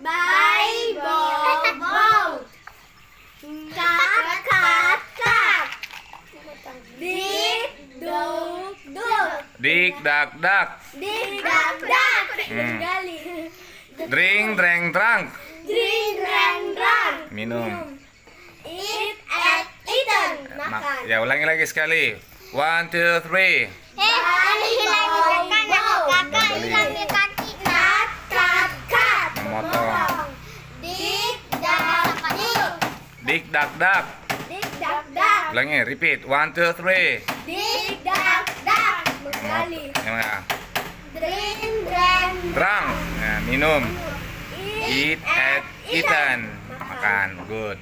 Bye, boat. Kat, kat, kat. Dik, duk, duk. Dik dak dak. Dik, dak, dak. Hmm. Drink dreng drang. Drink, rang, rang. Minum. Eat at eaten. Ma- Makan. ya ulangi lagi sekali. One two three. Eh, hilang kakak, hilang kaki. Kat, kat, kat. Memotong. Dik, dak, dik. Dik dak dak. Dik, dak, dak. Ulangi repeat. One two three. Dik, dak, dak. Menggali. Ya, Drink, drang, Drang. Nah, minum. Eat Eat at eaten. Makan. Good.